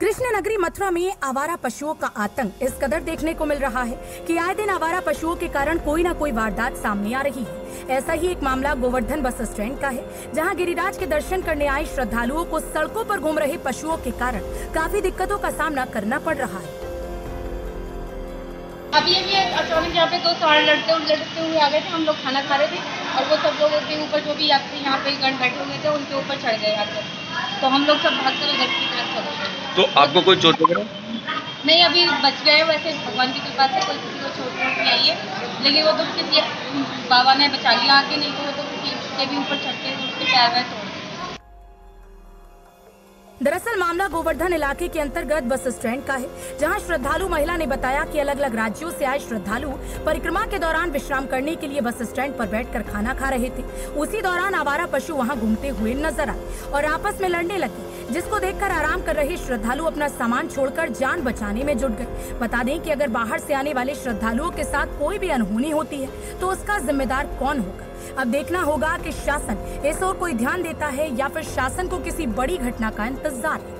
कृष्ण नगरी मथुरा में आवारा पशुओं का आतंक इस कदर देखने को मिल रहा है कि आए दिन आवारा पशुओं के कारण कोई न कोई वारदात सामने आ रही है। ऐसा ही एक मामला गोवर्धन बस स्टैंड का है, जहाँ गिरिराज के दर्शन करने आए श्रद्धालुओं को सड़कों पर घूम रहे पशुओं के कारण काफ़ी दिक्कतों का सामना करना पड़ रहा है। अभी अभी अचानक यहाँ पे दो साड़ लड़ते लड़ते हुए आ गए थे, हम लोग खाना खा रहे थे और वो सब लोगों के ऊपर जो भी यात्री यहाँ पे गण बैठे हुए थे, उनके ऊपर चढ़ गए आकर तो हम लोग सब भाग कर उधर की तरफ़ चले। तो आपको कोई चोट वगैरह नहीं, अभी बच गए वैसे, भगवान की कृपा से कोई किसी को चोट वोट नहीं आई है लेकिन वो तो किसी बाबा ने बचा लिया आके नहीं तो वो तो किसी के भी ऊपर चढ़ के उसके पैर वैर तोड़। दरअसल मामला गोवर्धन इलाके के अंतर्गत बस स्टैंड का है, जहाँ श्रद्धालु महिला ने बताया कि अलग अलग राज्यों से आए श्रद्धालु परिक्रमा के दौरान विश्राम करने के लिए बस स्टैंड पर बैठकर खाना खा रहे थे। उसी दौरान आवारा पशु वहाँ घूमते हुए नज़र आए और आपस में लड़ने लगे, जिसको देखकर आराम कर रहे श्रद्धालु अपना सामान छोड़कर जान बचाने में जुट गए। बता दें कि अगर बाहर से आने वाले श्रद्धालुओं के साथ कोई भी अनहोनी होती है तो उसका जिम्मेदार कौन होगा? अब देखना होगा कि शासन इस ओर कोई ध्यान देता है या फिर शासन को किसी बड़ी घटना का इंतज़ार है।